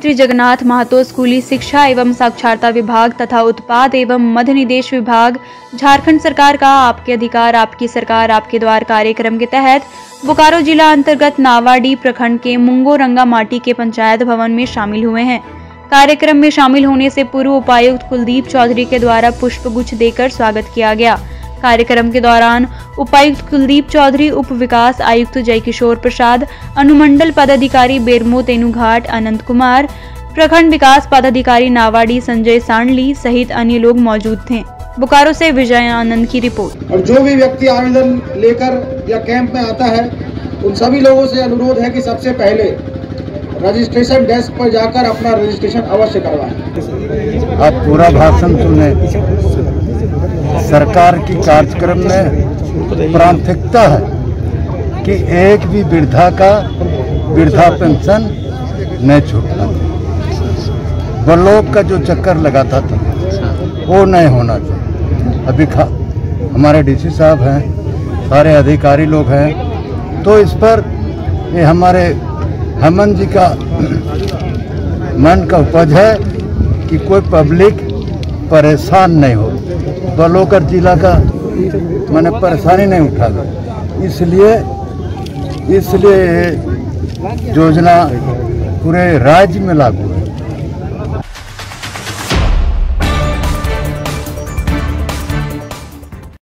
मंत्री जगन्नाथ महतो स्कूली शिक्षा एवं साक्षरता विभाग तथा उत्पाद एवं मध्य निदेश विभाग, झारखंड सरकार का आपके अधिकार, आपकी सरकार, आपके द्वार कार्यक्रम के तहत बोकारो जिला अंतर्गत नावाडी प्रखंड के मुंगो रंगा माटी के पंचायत भवन में शामिल हुए हैं। कार्यक्रम में शामिल होने से पूर्व उपायुक्त कुलदीप चौधरी के द्वारा पुष्प गुच्छ देकर स्वागत किया गया। कार्यक्रम के दौरान उपायुक्त कुलदीप चौधरी उप विकास आयुक्त जयकिशोर प्रसाद अनुमंडल पदाधिकारी बेरमो तेनुघाट अनंत कुमार प्रखंड विकास पदाधिकारी नावाडी संजय सांडली सहित अन्य लोग मौजूद थे। बोकारो से विजय आनंद की रिपोर्ट। और जो भी व्यक्ति आवेदन लेकर या कैंप में आता है उन सभी लोगों से अनुरोध है कि सबसे पहले रजिस्ट्रेशन डेस्क पर जाकर अपना रजिस्ट्रेशन अवश्य करवाएँ। आप पूरा भाषण सुने। सरकार की कार्यक्रम में प्राथमिकता है कि एक भी वृद्धा का वृद्धा पेंशन नहीं छूटना ब्लॉक का जो चक्कर लगाता था, वो नहीं होना चाहिए। अभी खा, हमारे डीसी साहब हैं, सारे अधिकारी लोग हैं तो इस पर ये हमारे हेमंत जी का मन का उपज है कि कोई पब्लिक परेशान नहीं हो बलोकर जिला का मैंने परेशानी नहीं उठा इसलिए इसलिए योजना पूरे राज्य में लागू